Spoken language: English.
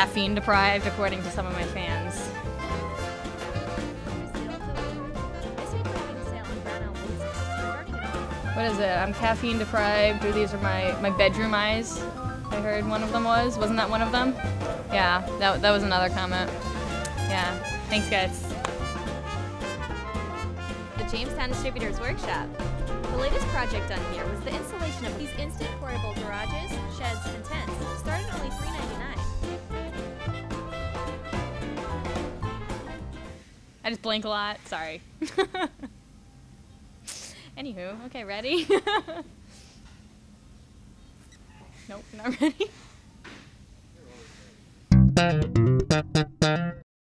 caffeine deprived, according to some of my fans. What is it? I'm caffeine deprived, or these are my, my bedroom eyes. I heard one of them was. Wasn't that one of them? Yeah, that, that was another comment. Yeah. Thanks, guys. The Jamestown Distributors Workshop. The latest project done here was the installation of these instant portable garages, I just blink a lot. Sorry. Anywho, okay, ready? nope, not ready.